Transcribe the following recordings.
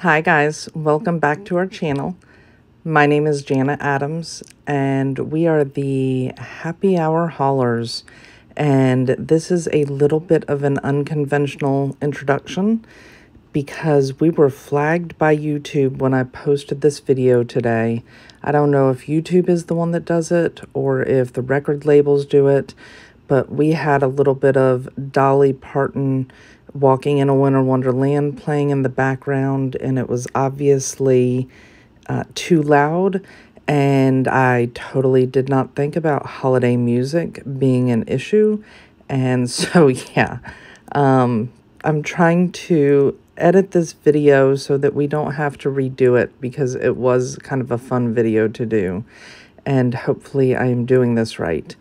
Hi guys, welcome back to our channel. My name is Janet Adams and we are the Happy Hour Haulers and this is a little bit of an unconventional introduction because we were flagged by YouTube when I posted this video today. I don't know if YouTube is the one that does it or if the record labels do it, but we had a little bit of Dolly Parton walking in a winter wonderland playing in the background and it was obviously uh, too loud and i totally did not think about holiday music being an issue and so yeah um, i'm trying to edit this video so that we don't have to redo it because it was kind of a fun video to do and hopefully i am doing this right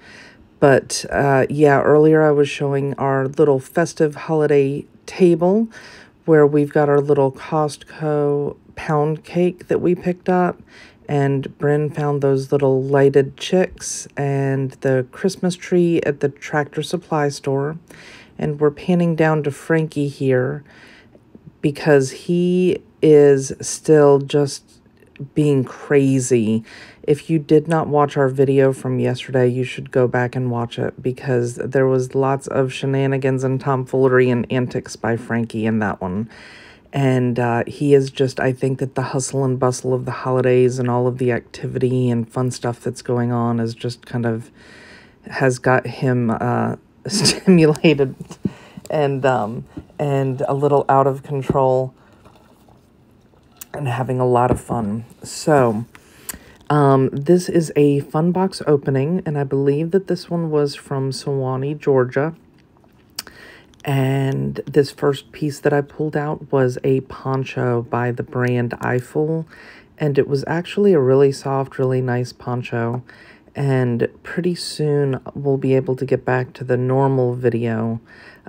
but uh, yeah, earlier I was showing our little festive holiday table where we've got our little Costco pound cake that we picked up. And Bryn found those little lighted chicks and the Christmas tree at the tractor supply store. And we're panning down to Frankie here because he is still just being crazy. If you did not watch our video from yesterday, you should go back and watch it because there was lots of shenanigans and tomfoolery and antics by Frankie in that one. And uh, he is just, I think that the hustle and bustle of the holidays and all of the activity and fun stuff that's going on is just kind of has got him uh, stimulated and um, and a little out of control and having a lot of fun. So, um, this is a fun box opening, and I believe that this one was from Suwanee, Georgia. And this first piece that I pulled out was a poncho by the brand Eiffel, and it was actually a really soft, really nice poncho. And pretty soon we'll be able to get back to the normal video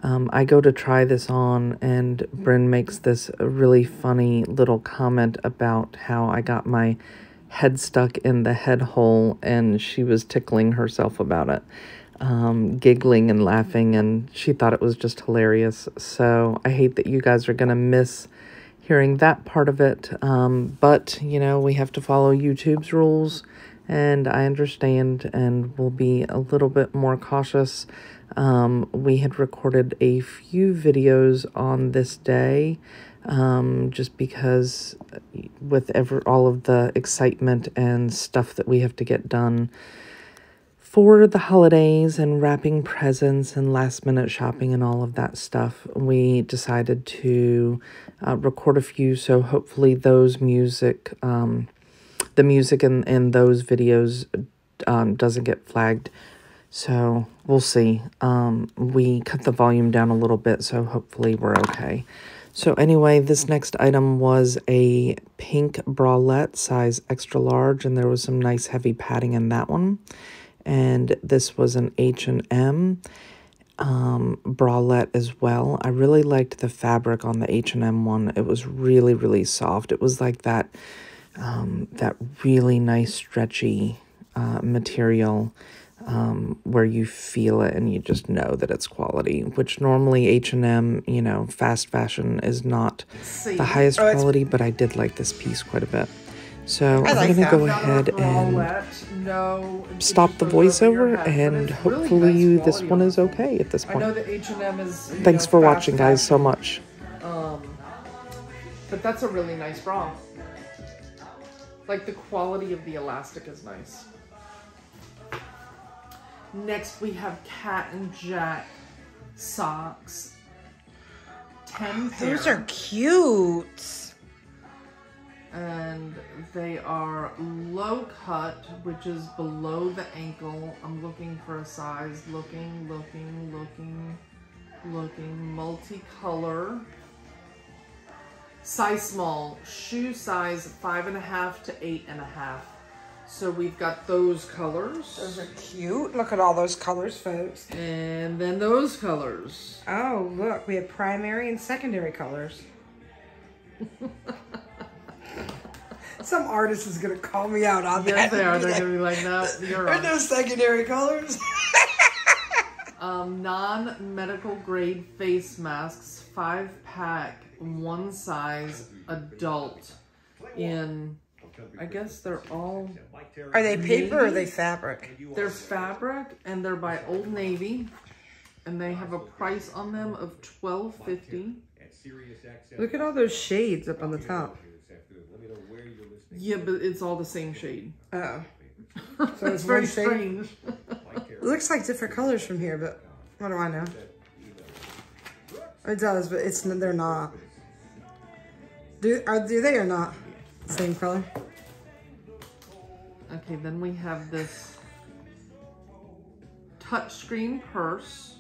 um, I go to try this on, and Bryn makes this really funny little comment about how I got my head stuck in the head hole, and she was tickling herself about it, um, giggling and laughing, and she thought it was just hilarious. So I hate that you guys are going to miss hearing that part of it, um, but, you know, we have to follow YouTube's rules, and I understand, and we'll be a little bit more cautious um, we had recorded a few videos on this day um, just because with ever all of the excitement and stuff that we have to get done for the holidays and wrapping presents and last minute shopping and all of that stuff, we decided to uh, record a few. So hopefully those music, um, the music in, in those videos um, doesn't get flagged so we'll see. Um, we cut the volume down a little bit, so hopefully we're okay. So anyway, this next item was a pink bralette, size extra large, and there was some nice heavy padding in that one. And this was an H&M um, bralette as well. I really liked the fabric on the H&M one. It was really, really soft. It was like that, um, that really nice stretchy uh, material um, where you feel it and you just know that it's quality, which normally H&M, you know, fast fashion is not the highest oh, quality, but I did like this piece quite a bit. So I am like going to go ahead and no stop the voiceover and hopefully really nice this one is okay at this point. I know that H&M is Thanks know, for watching guys so much. Um, but that's a really nice bra. Like the quality of the elastic is nice. Next we have Cat and Jack socks. 10 pair. Those are cute. And they are low cut, which is below the ankle. I'm looking for a size. Looking, looking, looking, looking. Multicolor. Size small. Shoe size five and a half to eight and a half. So we've got those colors. Those are cute. Look at all those colors, folks. And then those colors. Oh, look. We have primary and secondary colors. Some artist is going to call me out on yes, that. Yes, they are. They're going to be like, no, you're There are no secondary colors. um, Non-medical grade face masks, five pack one size adult in, I guess they're all, Are they paper or are they fabric? they're fabric and they're by Old Navy. And they have a price on them of twelve fifty. Look at all those shades up on the top. Yeah, but it's all the same shade. Oh. So it's very strange. It looks like different colors from here, but what do I know? It does, but it's they're not. Do are do they or not? Same color. Okay, then we have this touchscreen purse.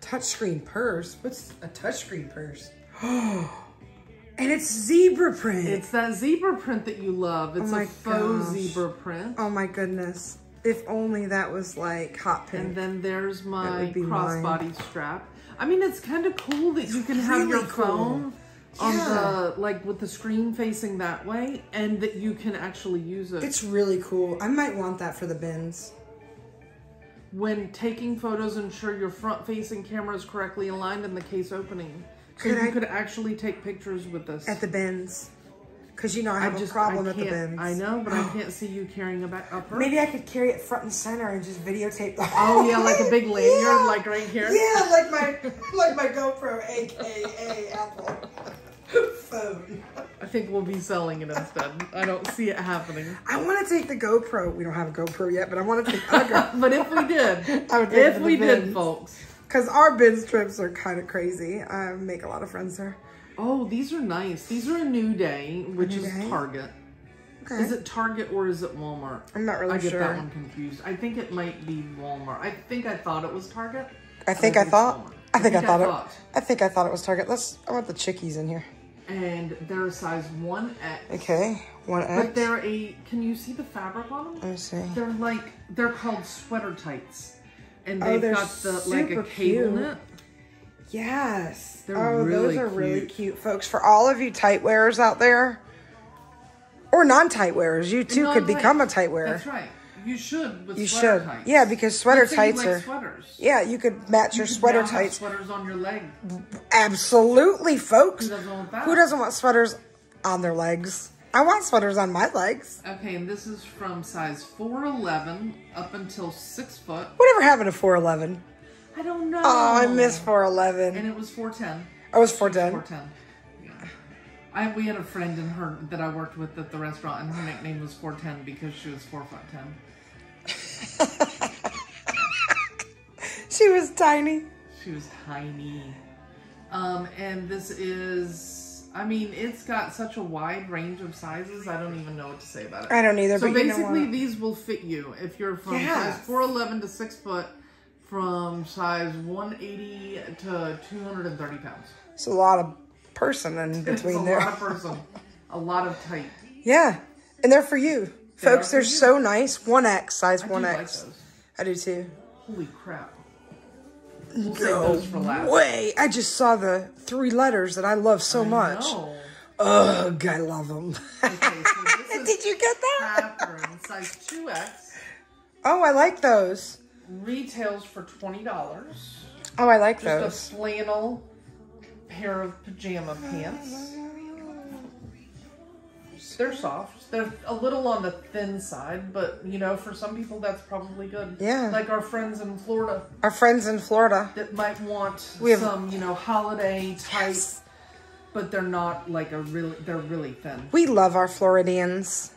Touchscreen purse. What's a touchscreen purse? Oh, and it's zebra print. It's that zebra print that you love. Oh it's Oh a faux gosh. zebra print. oh my goodness! If only that was like hot pink. And then there's my crossbody strap. I mean, it's kind of cool that you can have your cool. phone on Yeah. the, like with the screen facing that way and that you can actually use it. It's really cool. I might want that for the bins. when taking photos, ensure your front facing camera is correctly aligned in the case opening. So Could you I- could actually take pictures with this. At the bins. Because, you know, I I have just a problem I at the bins. I know, but I can't see you carrying a, back, a purse. Maybe I could carry it front and center and just videotape the Oh yeah, like a big lanyard, Yeah. like right here. Yeah, like my like my GoPro, aka Apple phone. I think we'll be selling it instead. I don't see it happening. I want to take the GoPro. We don't have a GoPro yet, but I want to take GoPro But if we did, I would take if we did, folks. because our bins trips are kind of crazy. I make a lot of friends there. Oh, these are nice. These are a New Day, which New is Day? Target. Okay. Is it Target or is it Walmart? I'm not really sure. I get sure. that one confused. I think it might be Walmart. I think I thought it was Target. I think I I thought. it's Walmart. I think I thought it. thought. I think I thought it was Target. Let's. I want the chickies in here. And they're a size 1X. Okay, one X. But they're a. Can you see the fabric on them? Let me see. They're like they're called sweater tights, and Oh, they've they're got the like a cable cute. knit. Yes. They're oh, those really are really cute. cute, folks. For all of you tight wearers out there, or non-tight wearers, you too could become a tight wearer. That's right. You should with You sweater should. tights. Yeah, because sweater you tights like are. sweaters. Yeah, you could match your sweater tights. Sweaters on your leg. Absolutely, folks. Who doesn't want that? Who doesn't want sweaters on their legs? I want sweaters on my legs. Okay, and this is from size 4'11 up until 6 foot. Whatever happened to 411? I don't know. Oh, I miss 411. And it was 410. I was 410. 410. Yeah. I, we had a friend in her that I worked with at the restaurant, and her nickname was 410 because she was 4 foot 10. She was tiny. She was tiny. Um, and this is, I mean, it's got such a wide range of sizes. I don't even know what to say about it. I don't either, So but you know basically, these will fit you if you're from Yes. size 4'11 to 6 foot, from size 180 to 230 pounds. It's a lot of person in between a there. lot of person, a lot of tight. Yeah, and they're for you, They folks. They're you. so nice. One X size, I do one like X. those. I do too. Holy crap. We'll No those for last. way! I just saw the three letters that I love so much. No. Ugh, I love them. Okay, so Did you get that? Catherine, size 2X. Oh, I like those. Retails for $20. Oh, I like Just those. a flannel pair of pajama pants. They're soft. They're a little on the thin side, but you know, for some people that's probably good. Yeah. Like our friends in Florida Our friends in Florida. that might want We have- some, you know, holiday type, Yes. but they're not like a really, they're really thin. We love our Floridians.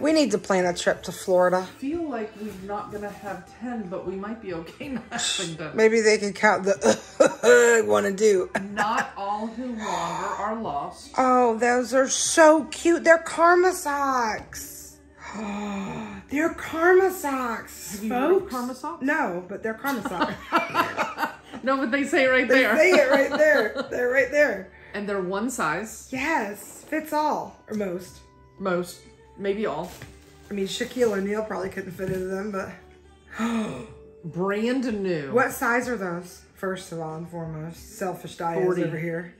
We need to plan a trip to Florida. I feel like we're not gonna have 10, but we might be okay not having 10. Maybe they can count the want to do. Not all who wander are lost. Oh, those are so cute. They're karma socks. they're karma socks. Have you heard of folks. karma socks? No, but they're karma socks. No, but they say it right they there. They say it right there. They're right there. And they're one size, Yes, fits all or most. most, maybe all. I mean, Shaquille O'Neal probably couldn't fit into them, but Brand new. what size are those? First of all and foremost, selfish 40. over here.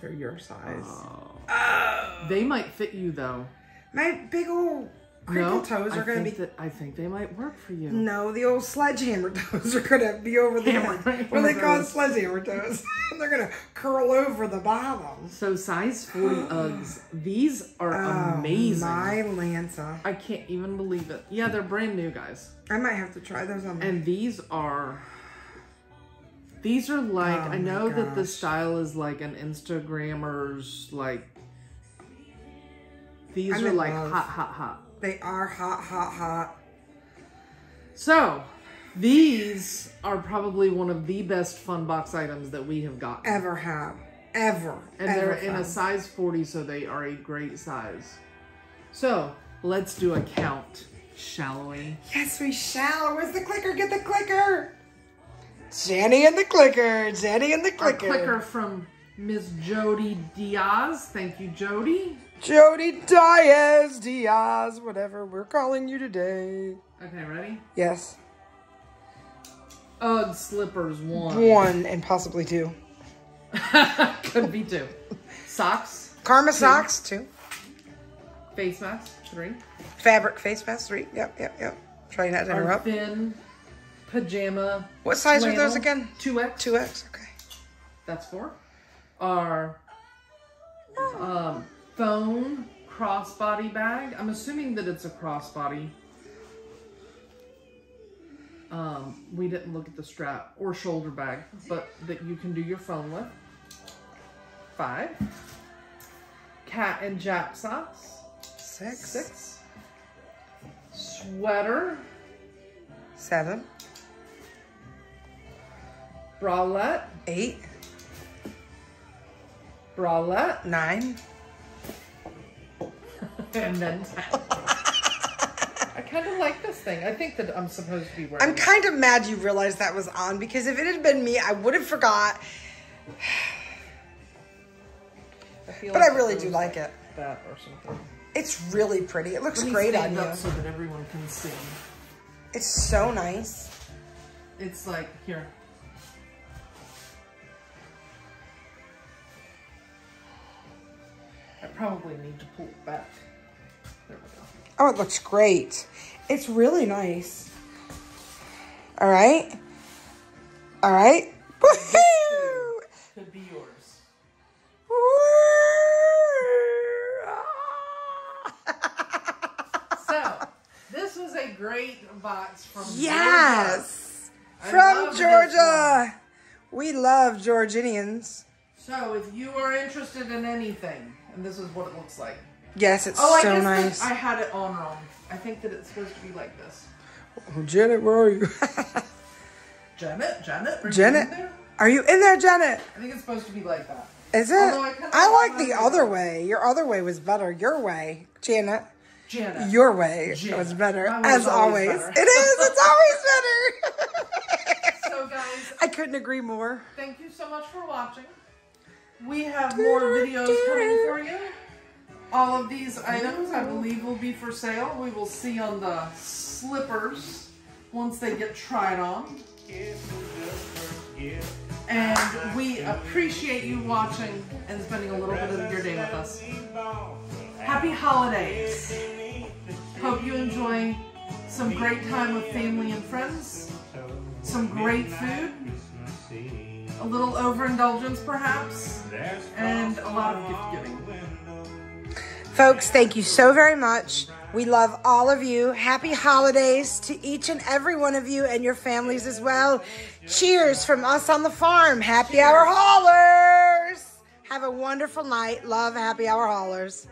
They're your size. Oh. They might fit you though. My big old crinkle No, toes I are gonna be. think that I think they might work for you. No, the old sledgehammer toes are gonna be over the Hammer-. What do they hammer call it? Sledgehammer toes. They're gonna curl over the bottom. So size 40 Uggs. These are Oh, amazing. my Lanta. I can't even believe it. Yeah, they're brand new, guys. I might have to try those on. And these are these are like Oh I know that the style is like an Instagrammer's like these I'm are like love. hot, hot, hot. They are hot, hot, hot. So these are probably one of the best fun box items that we have gotten. Ever have. Ever. And ever they're in a size 40, so they are a great size. So let's do a count, shall we? Yes, we shall. Where's the clicker? Get the clicker. Jenny and the clicker. Jenny and the Our clicker. clicker from Miss Jody Diaz. Thank you, Jody. Jody Diaz, Diaz, whatever we're calling you today. Okay, ready? Yes. Ugg slippers one. One and possibly two. Could be two. Socks, Karma socks, two. face mask, three. Fabric face mask, three. Yep, yep, yep. Try not to Our interrupt. thin pajama. What size are those again? 2X. 2X, okay. That's four. Our um, phone crossbody bag. I'm assuming that it's a crossbody. Um, we didn't look at the strap or shoulder bag, but that you can do your phone with. Five. Cat and Jack socks. Six. Six. Sweater. Seven. Bralette. Eight. Bralette. Nine. And then I kind of like this thing. I think that I'm supposed to be wearing I'm it. kind of mad you realized that was on because if it had been me, I would have forgot. I feel But I really do goes like it. That or something. It's really pretty. It looks Let great on you. up so that everyone can see. It's so nice. It's like, here. I probably need to pull it back. There we go. Oh, it looks great. It's really nice. All right. All right. Woohoo! Could be yours. So, this was a great box from yes. I From Georgia. We love Georginians. So, if you are interested in anything, and this is what it looks like. Yes, it's Oh, I so guess nice. I had it on wrong. I think that it's supposed to be like this. Oh, Janet, where are you? Janet, Janet, are you Janet? in there? are you in there, Janet? I think it's supposed to be like that. Is it? I I like the other way. Your other way was better. Your way, Janet. Janet. Your way Janet. was better, as always always. better. It is. It's always better. so, guys, I couldn't agree more. thank you so much for watching. We have more videos coming for you. All of these items, I believe, will be for sale. We will see on the slippers once they get tried on. And we appreciate you watching and spending a little bit of your day with us. Happy holidays. Hope you enjoy some great time with family and friends, some great food, a little overindulgence perhaps, and a lot of gift giving. Folks, thank you so very much. We love all of you. Happy holidays to each and every one of you and your families as well. Cheers from us on the farm. Happy hour haulers. Have a wonderful night. Love happy hour haulers.